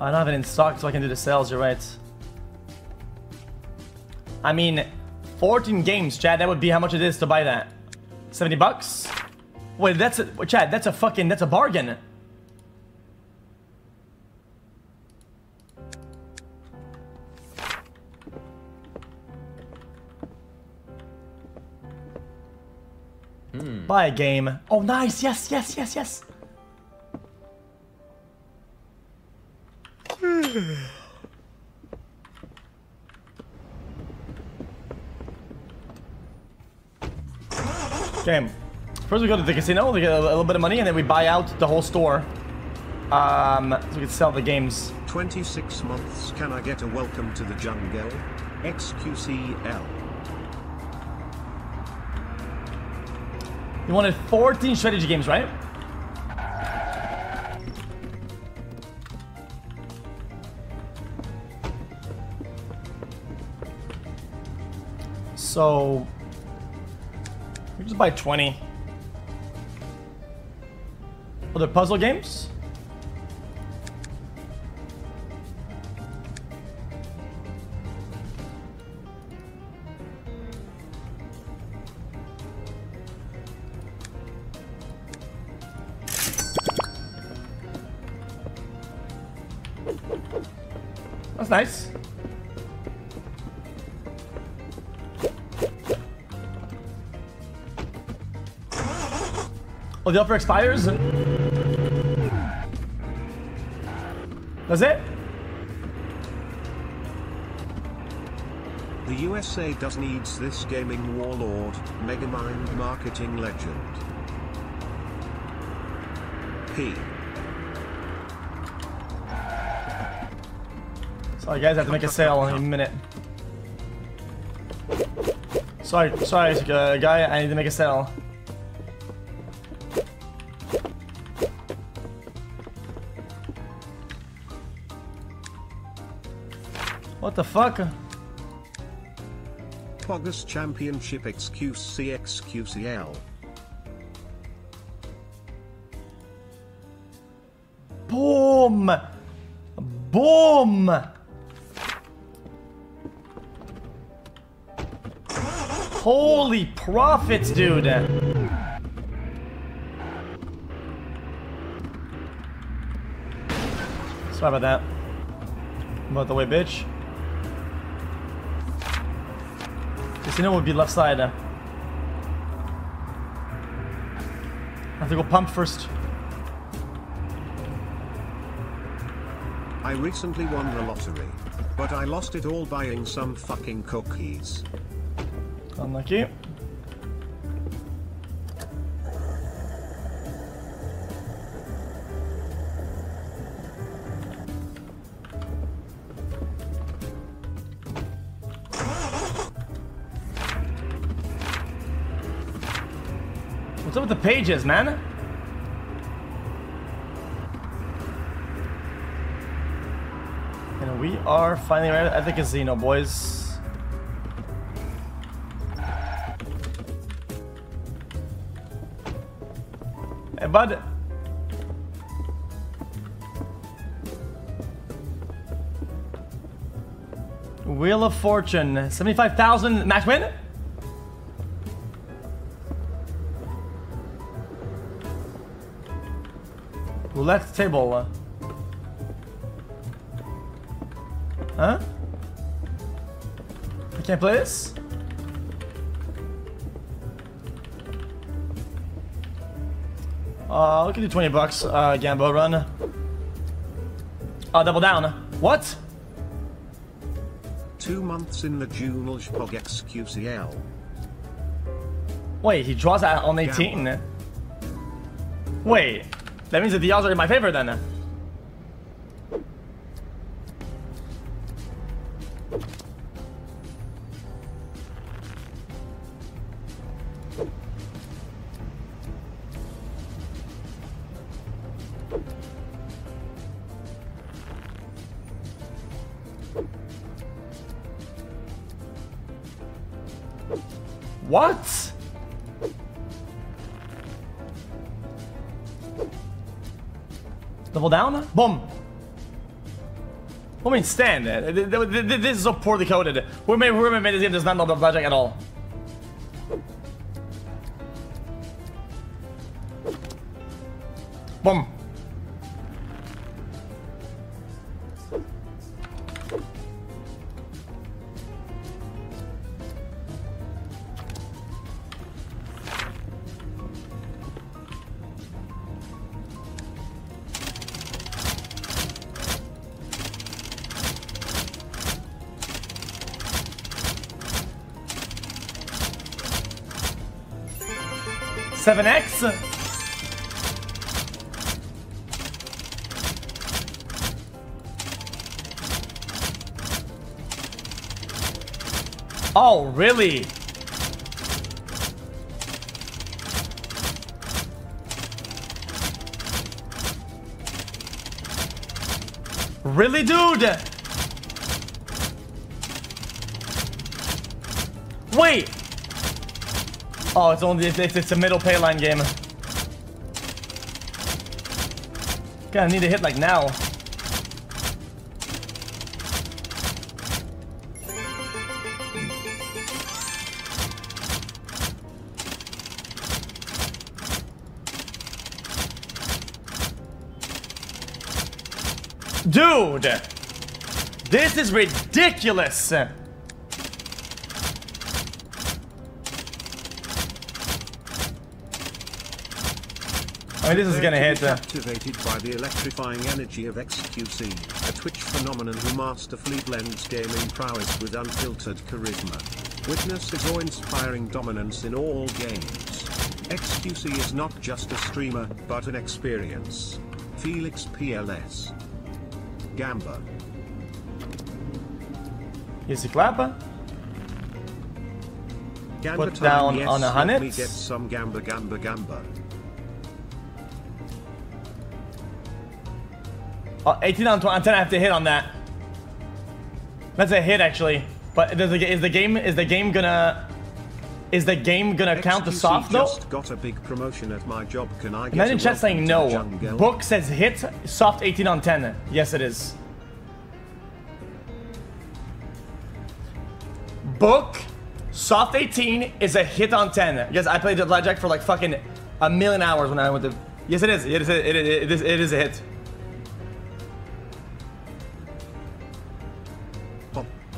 I don't have it in stock, so I can do the sales. You're right. I mean, 14 games, Chat. That would be how much it is to buy that. 70 bucks? Wait, that's a... Chat, that's a fucking... That's a bargain. Hmm. Buy a game. Oh, nice. Yes, yes, yes, yes. Okay. First we go to the casino, we get a little bit of money, and then we buy out the whole store. Um, so we can sell the games. 26 months can I get a welcome to the jungle? XQCL. You wanted 14 strategy games, right? So just buy 20. Other puzzle games? That's nice. Oh, the offer expires? That's it? The USA does needs this gaming warlord, Megamind marketing legend. P. Sorry guys, I have to make a sale in a minute. Sorry, sorry uh, guy, I need to make a sale. What the fuck? Pogus Championship XQCXQCL. Boom! Boom! Holy profits, dude! Sorry about that. I'm About the way, bitch. Casino would be left side. Uh, I have to go pump first. I recently won the lottery, but I lost it all buying some fucking cookies. Unlucky. Pages, man? And we are finally right at the casino, boys. Hey, bud. Wheel of Fortune, 75,000 max win? Roulette table. Huh? I can't play this? Uh, we can do 20 bucks, uh, Gambo run. Uh, double down. What? Two months in the Junelj Pog XQCL. Wait, he draws out on 18. Wait, that means that the odds are in my favor then. What? Down? Boom. I mean, stand. Th- th- th- This is so poorly coded. Whoever made, made this game does not know the logic at all. Really? Really, dude? Wait! Oh, it's only it's, it's a middle payline game. Gonna need to hit like now. Dude! This is ridiculous! I mean, this is gonna hit. Uh, Captivated by the electrifying energy of XQC, a Twitch phenomenon who masterfully blends gaming prowess with unfiltered charisma. Witness his awe-inspiring dominance in all games. XQC is not just a streamer, but an experience. Felix PLS. Gamba. Easy clap. Gamba Put time, down yes, on a hundred. We get some gamba gamba gamba. Oh, 18 on 20, on 10, I have to hit on that. That's a hit actually. But does the, is the game is the game gonna is the game gonna count the soft though? just got a big promotion at my job. Can I get Imagine chat saying no. Book says hit, soft 18 on 10. Yes, it is. Book, soft 18 is a hit on 10. Yes, I played the blackjack for like fucking a million hours when I went to. Yes, it is. It is. It is. It is, it is a hit.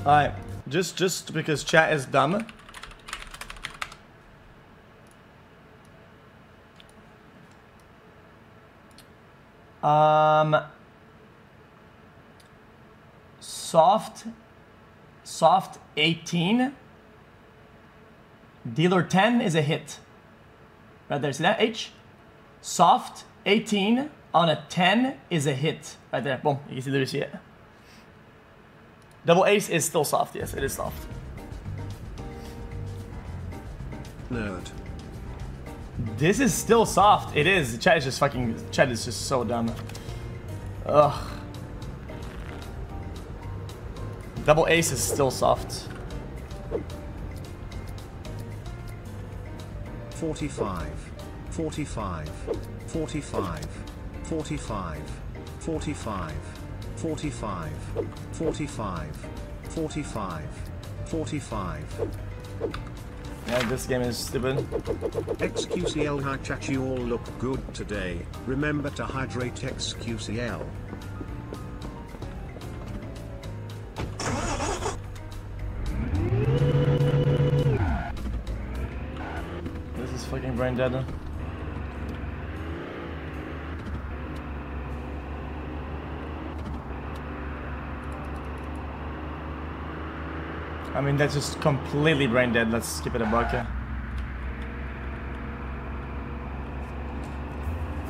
Alright, just just because chat is dumb. Um soft soft 18 dealer 10 is a hit. Right there, see that H? Soft 18 on a 10 is a hit. Right there, boom, you can literally see it. Double ace is still soft, yes, it is soft. Nerd. This is still soft. It is. Chat is just fucking. Chat is just so dumb. Ugh. Double ace is still soft. 45, 45, 45, 45, 45, 45, 45, 45, 45. Yeah, this game is stupid. XQCL Hi chat you all look good today. Remember to hydrate XQCL. This is fucking brain dead. I mean, that's just completely brain dead. Let's skip it a bucket.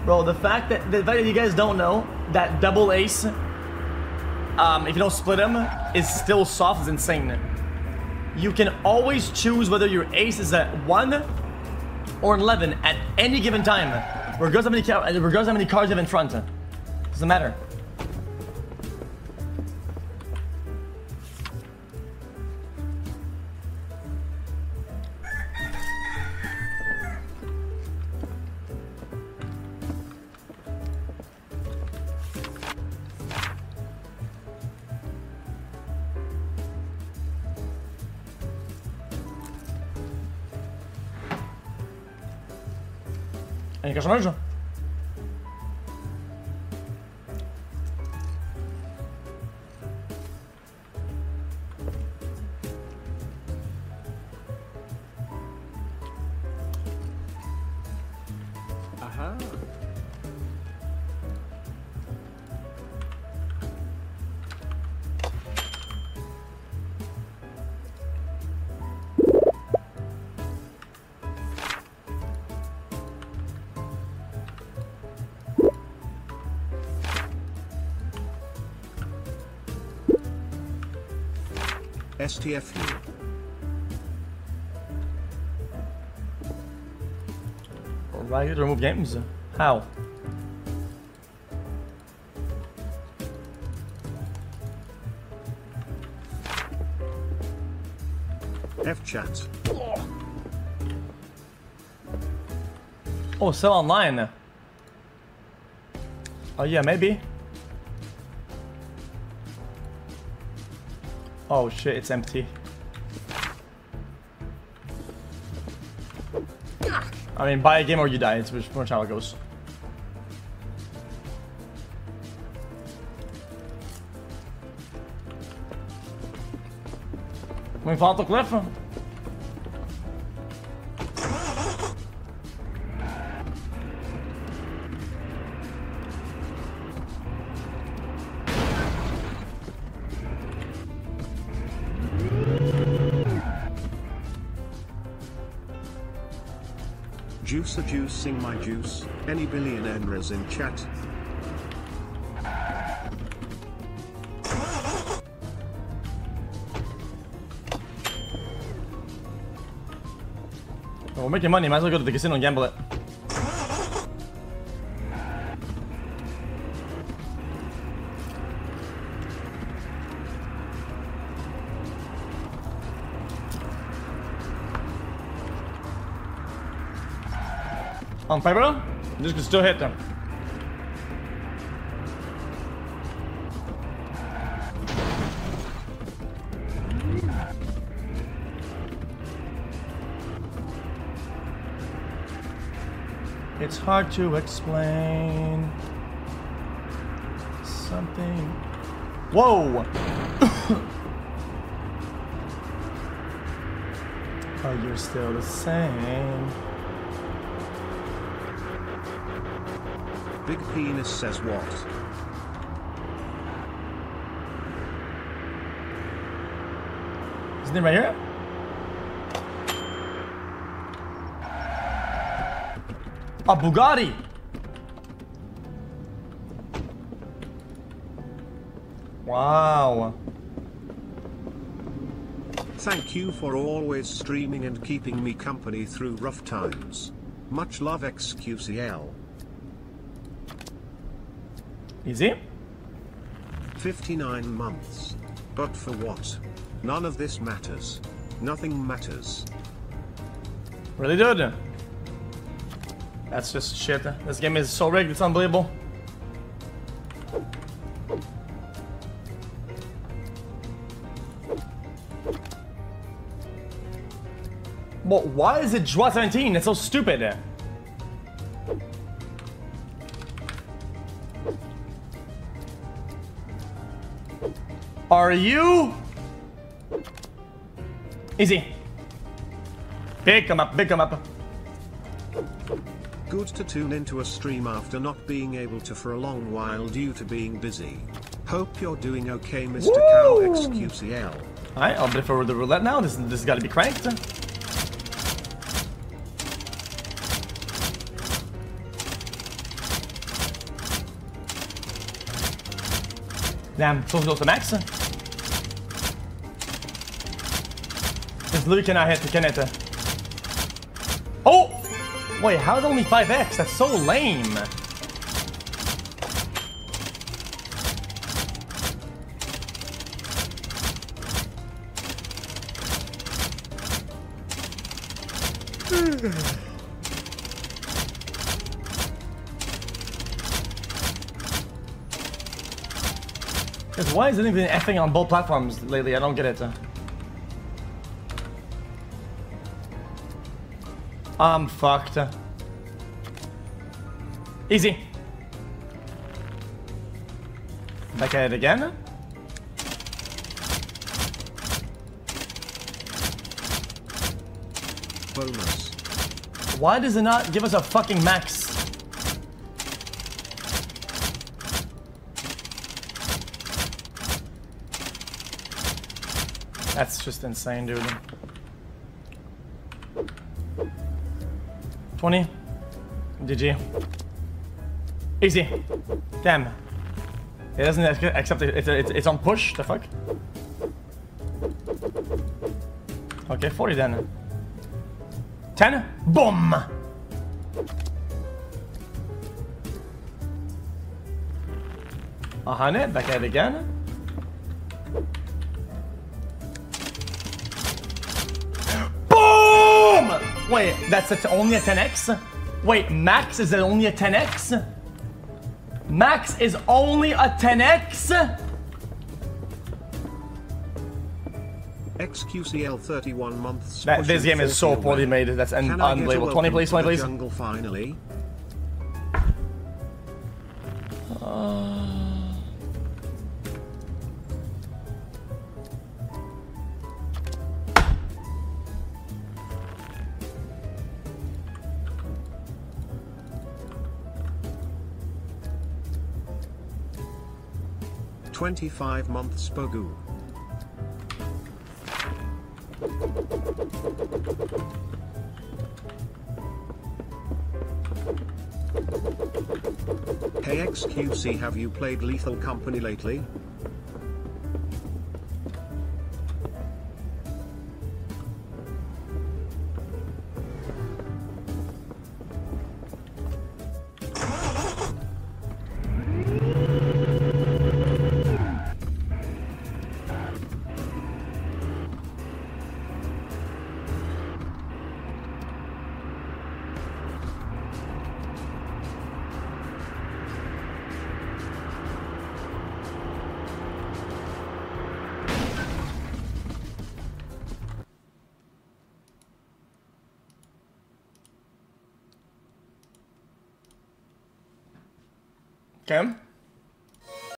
Bro, the fact that the fact that you guys don't know that double ace, um, if you don't split them, is still soft is insane. You can always choose whether your ace is at one or 11 at any given time, regardless of how many, regardless how many cards you have in front. Doesn't matter. STFU. Right, remove games. How? F chat. Oh, sell online. Oh yeah, maybe. Oh shit, it's empty. I mean, buy a game or you die. It's pretty much how it goes. Moet je van toch Juicer juicing my juice. Any billionaires in chat? We're making money. Might as well go to the casino and gamble it. On paper, this can still hit them. It's hard to explain something. Whoa! [COUGHS] oh, you're still the same. Big penis says what? Isn't name right here? A Bugatti! Wow. Thank you for always streaming and keeping me company through rough times. Much love XQCL. Easy. 59 months. But for what? None of this matters. Nothing matters. Really good. That's just shit. This game is so rigged, it's unbelievable. But why is it Joie 17? It's so stupid. Are you? Easy. Pick him up, pick him up. Good to tune into a stream after not being able to for a long while due to being busy. Hope you're doing okay, Mr. Cow! XQCL. Alright, I'll bid for the roulette now. This, this has got to be cranked. Damn, so close to max. This Louis cannot hit, can it? Oh! Wait, how is only 5x? That's so lame. [SIGHS] Why is even effing on both platforms lately? I don't get it. I'm fucked. Easy. Back at it again. Bonus. Why does it not give us a fucking max? That's just insane, dude. 20. GG. Easy. Damn. It doesn't ac- accept it. It's, it's, it's on push. The fuck? Okay, 40 then. 10. Boom! A hundred, back at it again. That's a only a 10x? Wait, max is it only a 10x? Max is only a 10x? XQCL 31 months. That, this game is so poorly away. made. That's un Can I get a unbelievable. 20 welcome please, to 20 please. Jungle finally. Twenty-five months Bogu. Hey XQC have you played Lethal Company lately?